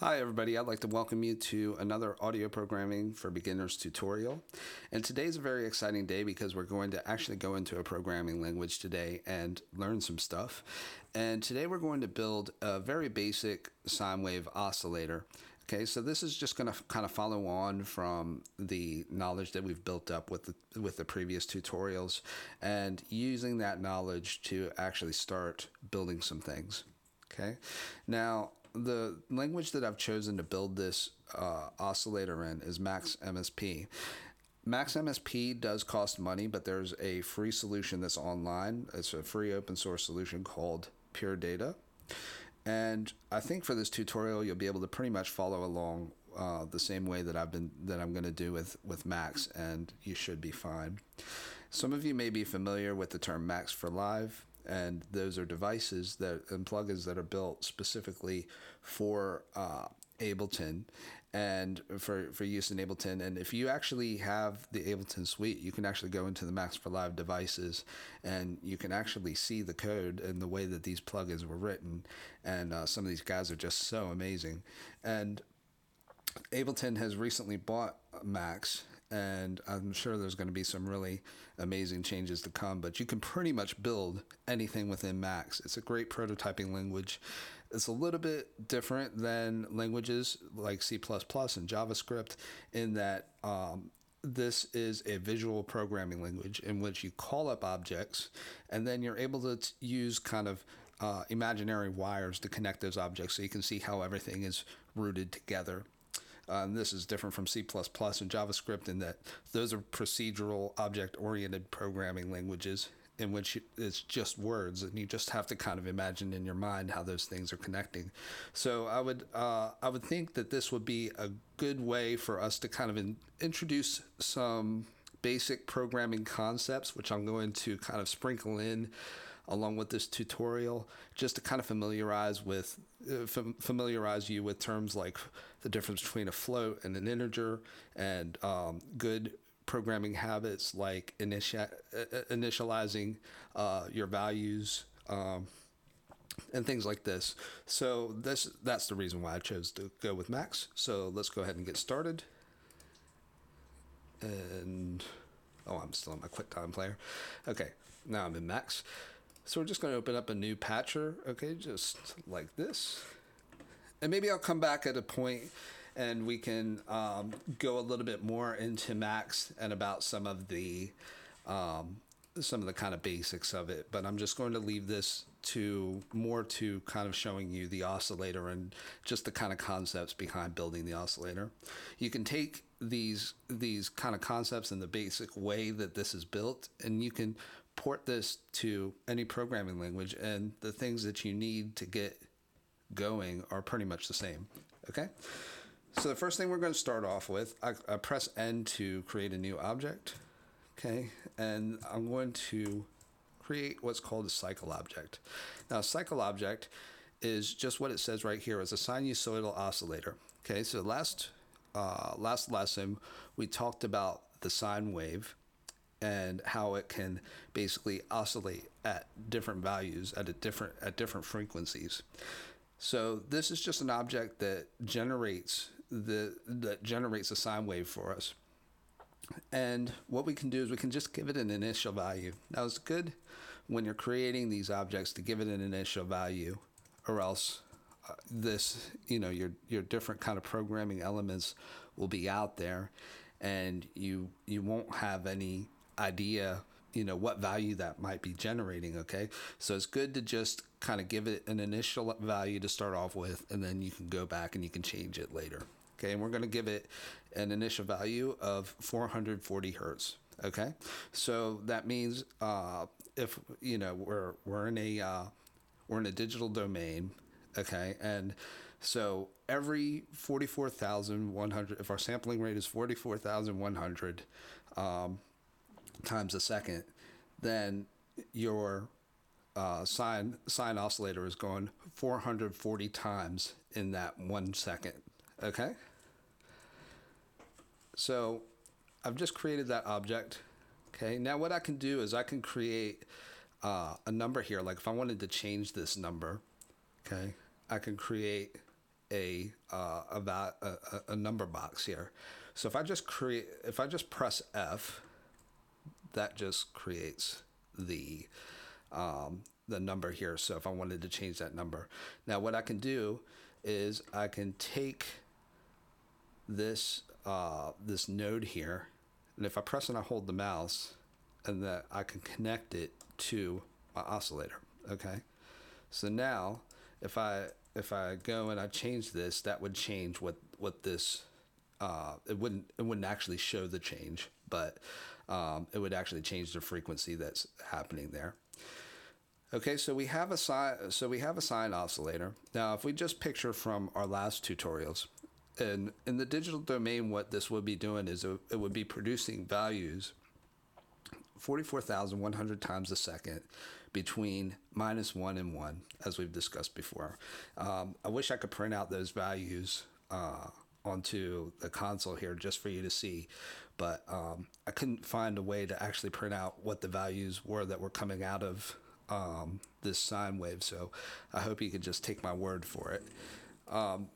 Hi, everybody. I'd like to welcome you to another audio programming for beginners tutorial. And today's a very exciting day because we're going to actually go into a programming language today and learn some stuff. And today we're going to build a very basic sine wave oscillator. Okay, so this is just going to kind of follow on from the knowledge that we've built up with the, with the previous tutorials and using that knowledge to actually start building some things. Okay, now the language that I've chosen to build this uh, oscillator in is Max MSP. Max MSP does cost money, but there's a free solution that's online. It's a free open source solution called Pure Data. And I think for this tutorial, you'll be able to pretty much follow along uh, the same way that I've been that I'm going to do with with Max, and you should be fine. Some of you may be familiar with the term Max for Live and those are devices that and plugins that are built specifically for uh, Ableton and for, for use in Ableton. And if you actually have the Ableton suite, you can actually go into the Max for Live devices and you can actually see the code and the way that these plugins were written. And uh, some of these guys are just so amazing. And Ableton has recently bought Max and I'm sure there's going to be some really amazing changes to come. But you can pretty much build anything within Max. It's a great prototyping language. It's a little bit different than languages like C++ and JavaScript in that um, this is a visual programming language in which you call up objects and then you're able to t- use kind of uh, imaginary wires to connect those objects so you can see how everything is rooted together. Um, this is different from C++ and JavaScript in that those are procedural object oriented programming languages in which it's just words and you just have to kind of imagine in your mind how those things are connecting. So I would uh, I would think that this would be a good way for us to kind of in, introduce some basic programming concepts, which I'm going to kind of sprinkle in along with this tutorial just to kind of familiarize with uh, familiarize you with terms like the difference between a float and an integer and um, good programming habits like initi- uh, uh, initializing uh, your values um, and things like this. So this that's the reason why I chose to go with Max. So let's go ahead and get started. And oh, I'm still in my QuickTime player. Okay, now I'm in Max. So we're just going to open up a new patcher, okay, just like this. And maybe I'll come back at a point and we can um, go a little bit more into Max and about some of the um, some of the kind of basics of it. But I'm just going to leave this to more to kind of showing you the oscillator and just the kind of concepts behind building the oscillator. You can take these these kind of concepts and the basic way that this is built and you can port this to any programming language, and the things that you need to get going are pretty much the same. Okay? So the first thing we're going to start off with, I, I press N to create a new object. Okay? And I'm going to create what's called a cycle object. Now, a cycle object is just what it says right here as a sinusoidal oscillator. Okay, so last uh, last lesson we talked about the sine wave and how it can basically oscillate at different values at a different at different frequencies. So this is just an object that generates the that generates a sine wave for us. And what we can do is we can just give it an initial value. Now it's good when you're creating these objects to give it an initial value, or else uh, this you know your your different kind of programming elements will be out there, and you you won't have any idea you know what value that might be generating okay? So it's good to just kind of give it an initial value to start off with and then you can go back and you can change it later okay? And we're going to give it an initial value of 440 hertz okay? So that means uh, if you know we're we're in a uh, we're in a digital domain okay? And so every 44,100 if our sampling rate is 44,100 um, times a second, then your uh, sine sine oscillator is going 440 times in that one second. Okay. So I've just created that object. Okay. Now what I can do is I can create uh, a number here. Like if I wanted to change this number, okay, I can create a, uh, a, va- a, a number box here. So if I just create, if I just press F, that just creates the um, the number here. So if I wanted to change that number, now what I can do is I can take this uh, this node here, and if I press and I hold the mouse, and that I can connect it to my oscillator. Okay, so now if I if I go and I change this, that would change what what this uh, it wouldn't it wouldn't actually show the change, but um, it would actually change the frequency that's happening there. Okay, so we have a sine so we have a sine oscillator. Now, if we just picture from our last tutorials, and in the digital domain, what this would be doing is it, it would be producing values 44,100 times a second between minus one and one, as we've discussed before. Um, I wish I could print out those values uh, onto the console here just for you to see, but um, I couldn't find a way to actually print out what the values were that were coming out of um, this sine wave. So I hope you can just take my word for it. Um,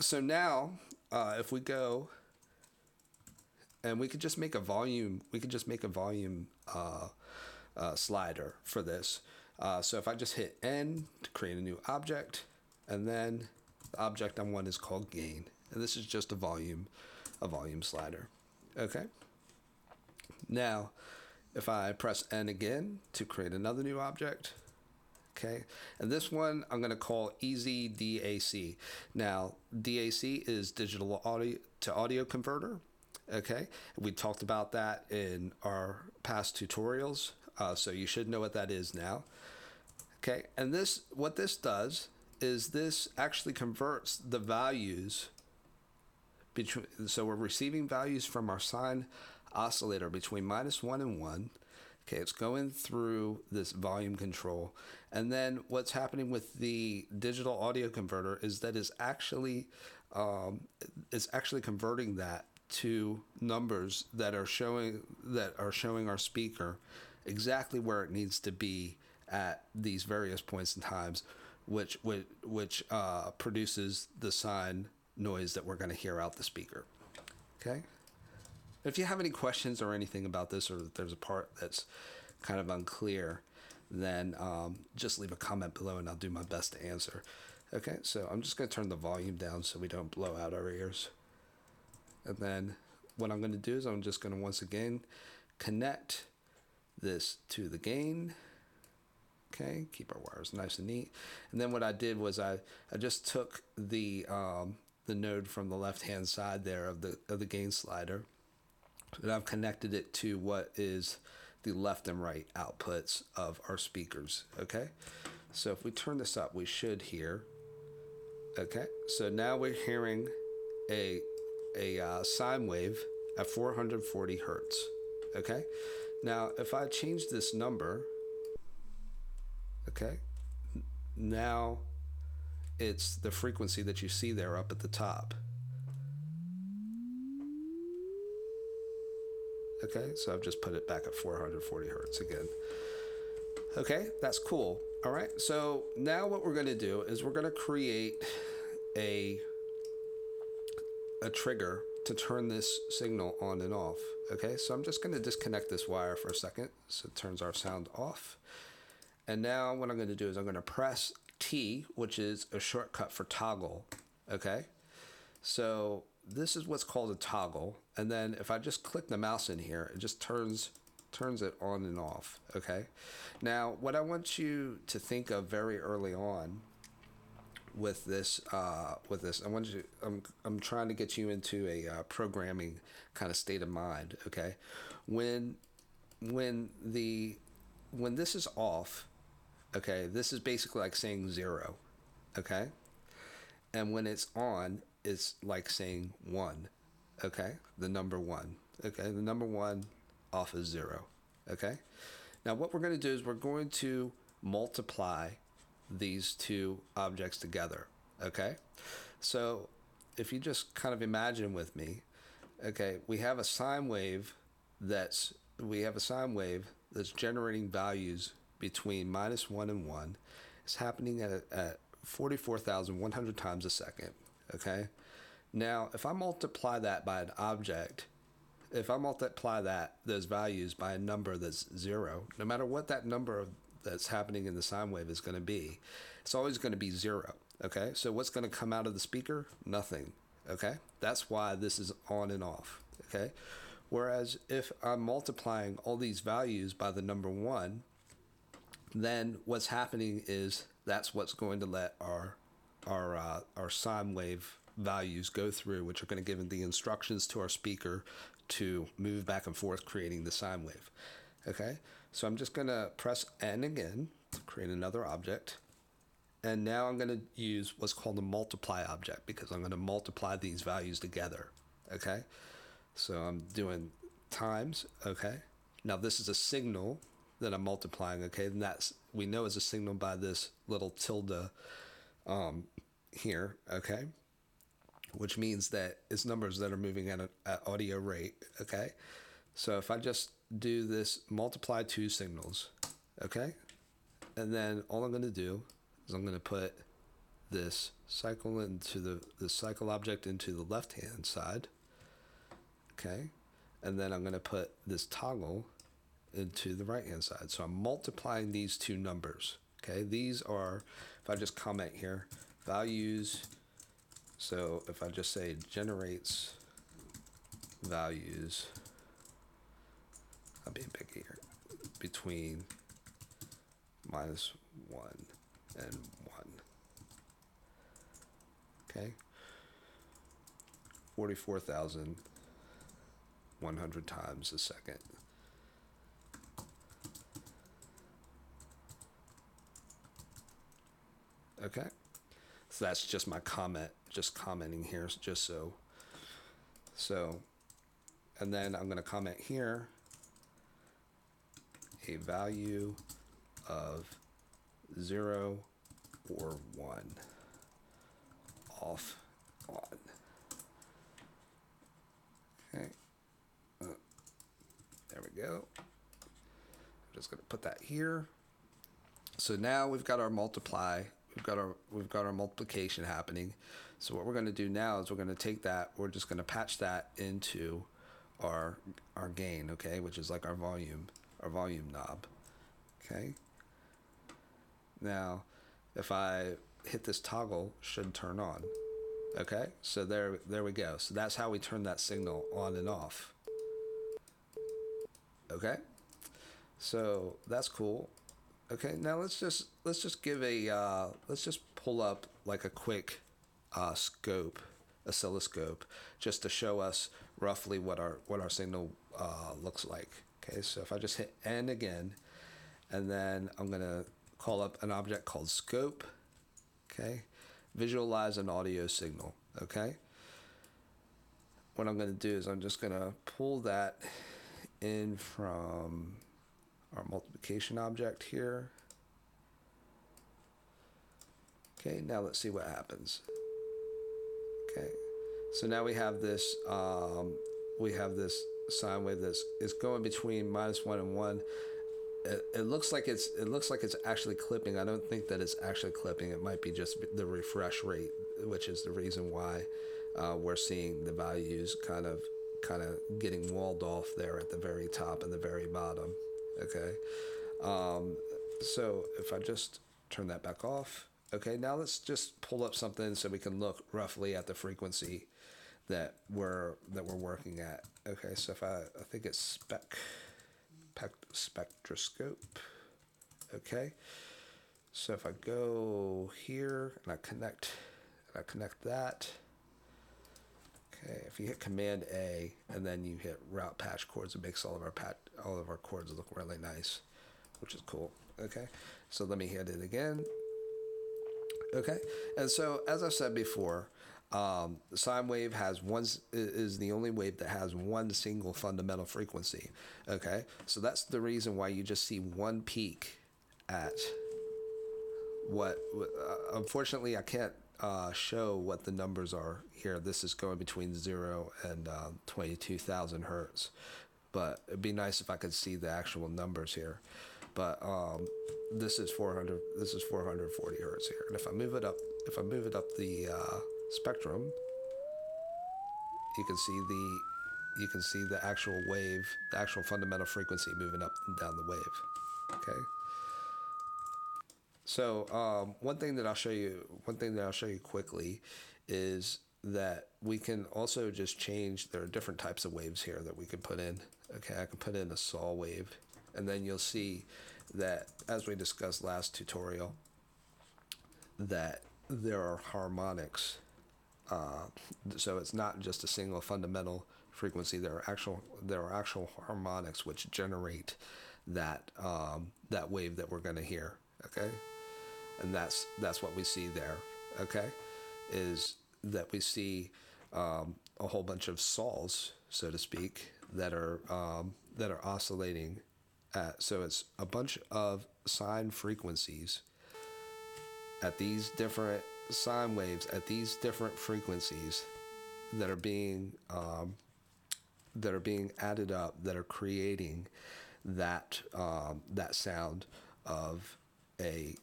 so now, uh, if we go and we could just make a volume, we could just make a volume uh, uh, slider for this. Uh, so if I just hit N to create a new object, and then the object I want is called gain, and this is just a volume, a volume slider. Okay. Now, if I press N again to create another new object, okay, and this one I'm going to call Easy DAC. Now, DAC is digital audio to audio converter. Okay, we talked about that in our past tutorials, uh, so you should know what that is now. Okay, and this what this does is this actually converts the values between. So we're receiving values from our sine oscillator between minus one and one. Okay, it's going through this volume control. And then what's happening with the digital audio converter is that it's actually um, it's actually converting that to numbers that are showing that are showing our speaker exactly where it needs to be at these various points in times, which which, which uh, produces the sine noise that we're going to hear out the speaker. Okay. If you have any questions or anything about this, or there's a part that's kind of unclear, then um, just leave a comment below and I'll do my best to answer. Okay, so I'm just going to turn the volume down so we don't blow out our ears. And then what I'm going to do is I'm just going to once again connect this to the gain. Okay, keep our wires nice and neat. And then what I did was I, I just took the um, the node from the left hand side there of the of the gain slider and I've connected it to what is the left and right outputs of our speakers. Okay, so if we turn this up, we should hear. Okay, so now we're hearing a a uh, sine wave at 440 hertz. Okay, now if I change this number, okay, now it's the frequency that you see there up at the top. Okay, so I've just put it back at 440 hertz again. Okay, that's cool. All right, so now what we're going to do is we're going to create a a trigger to turn this signal on and off. Okay, so I'm just going to disconnect this wire for a second so it turns our sound off. And now what I'm going to do is I'm going to press T, which is a shortcut for toggle. Okay, so this is what's called a toggle. And then if I just click the mouse in here, it just turns turns it on and off. Okay. Now, what I want you to think of very early on with this uh, with this, I want you. I'm I'm trying to get you into a uh, programming kind of state of mind. Okay. When when the when this is off, okay, this is basically like saying zero. Okay. And when it's on, it's like saying one, okay? The number one, okay? The number one off of zero, okay? Now, what we're going to do is we're going to multiply these two objects together, okay? So if you just kind of imagine with me, okay, we have a sine wave that's we have a sine wave that's generating values between minus one and one. It's happening at, at 44,100 times a second. Okay. Now, if I multiply that by an object, if I multiply that those values by a number that's zero, no matter what that number that's happening in the sine wave is going to be, it's always going to be zero. Okay. So what's going to come out of the speaker? Nothing. Okay. That's why this is on and off. Okay. Whereas if I'm multiplying all these values by the number one, then what's happening is that's what's going to let our our uh, our sine wave values go through, which are going to give the instructions to our speaker to move back and forth, creating the sine wave. Okay, so I'm just going to press N again to create another object. And now I'm going to use what's called a multiply object because I'm going to multiply these values together. Okay, so I'm doing times. Okay, now this is a signal that I'm multiplying. Okay, and that's we know is a signal by this little tilde um, here. Okay, which means that it's numbers that are moving at an audio rate. Okay, so if I just do this multiply two signals, okay, and then all I'm going to do is I'm going to put this cycle into the the cycle object into the left hand side. Okay, and then I'm going to put this toggle into the right hand side. So I'm multiplying these two numbers. Okay, these are, if I just comment here, values. So if I just say generates values, I'll be big here, between minus 1 and 1. Okay. 44,100 times a second. Okay. So that's just my comment, just commenting here, just so. So, and then I'm going to comment here a value of 0 or 1 off on. Okay. Uh, there we go. I'm just going to put that here. So now we've got our multiply we've got our we've got our multiplication happening. So what we're going to do now is we're going to take that, we're just going to patch that into our our gain, okay, which is like our volume, our volume knob. Okay. Now, if I hit this toggle, should turn on. Okay, so there there we go. So that's how we turn that signal on and off. Okay, so that's cool. Okay, now let's just let's just give a uh, let's just pull up like a quick uh, scope, oscilloscope, just to show us roughly what our what our signal uh, looks like. Okay, so if I just hit N again, and then I'm gonna call up an object called scope. Okay, visualize an audio signal. Okay, what I'm gonna do is I'm just gonna pull that in from our multiplication object here. Okay, now let's see what happens. Okay, so now we have this, um, we have this sine wave that's is going between minus one and one. It, it looks like it's it looks like it's actually clipping. I don't think that it's actually clipping. It might be just the refresh rate, which is the reason why uh, we're seeing the values kind of kind of getting walled off there at the very top and the very bottom. Okay. Um, so if I just turn that back off, okay, now let's just pull up something so we can look roughly at the frequency that we're that we're working at. Okay, so if I I think it's spec, spec spectroscope. Okay. So if I go here and I connect and I connect that. Okay, if you hit Command A and then you hit Route Patch cords, it makes all of our pat all of our cords look really nice, which is cool. Okay, so let me hit it again. Okay, and so as I've said before, um, sine wave has one is the only wave that has one single fundamental frequency. Okay, so that's the reason why you just see one peak at what. Uh, unfortunately, I can't uh, show what the numbers are here. This is going between zero and uh, 22,000 hertz, but it'd be nice if I could see the actual numbers here. But um, this is 400 this is 440 hertz here. And if i move it up if i move it up the uh, spectrum you can see the you can see the actual wave the actual fundamental frequency moving up and down the wave. Okay? So um, one thing that i'll show you one thing that i'll show you quickly is that we can also just change there are different types of waves here that we can put in okay? I can put in a saw wave and then you'll see that as we discussed last tutorial that there are harmonics uh, so it's not just a single fundamental frequency there are actual there are actual harmonics which generate that um, that wave that we're going to hear okay? And that's that's what we see there okay is that we see um, a whole bunch of saws so to speak that are um, that are oscillating at, so it's a bunch of sine frequencies at these different sine waves at these different frequencies that are being um, that are being added up that are creating that um, that sound of a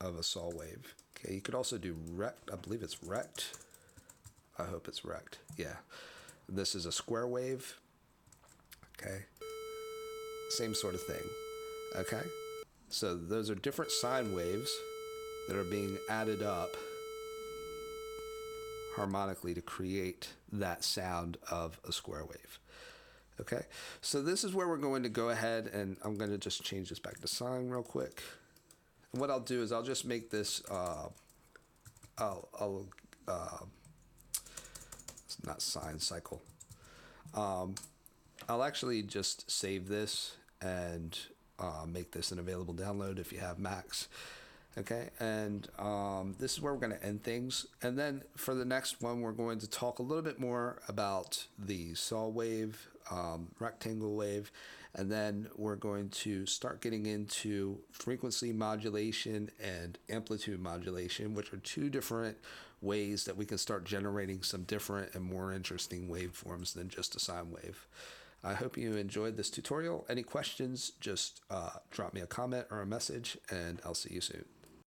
of a saw wave. Okay, you could also do rect. I believe it's rect. I hope it's rect. Yeah, this is a square wave. Okay, same sort of thing. Okay, so those are different sine waves that are being added up harmonically to create that sound of a square wave. Okay, so this is where we're going to go ahead and I'm going to just change this back to sine real quick. And what I'll do is I'll just make this, uh, I'll, I'll uh, not sine cycle. Um, I'll actually just save this and uh, make this an available download if you have Max. Okay, and um, this is where we're going to end things. And then for the next one, we're going to talk a little bit more about the saw wave, um, rectangle wave, and then we're going to start getting into frequency modulation and amplitude modulation, which are two different ways that we can start generating some different and more interesting waveforms than just a sine wave. I hope you enjoyed this tutorial. Any questions, just uh, drop me a comment or a message, and I'll see you soon.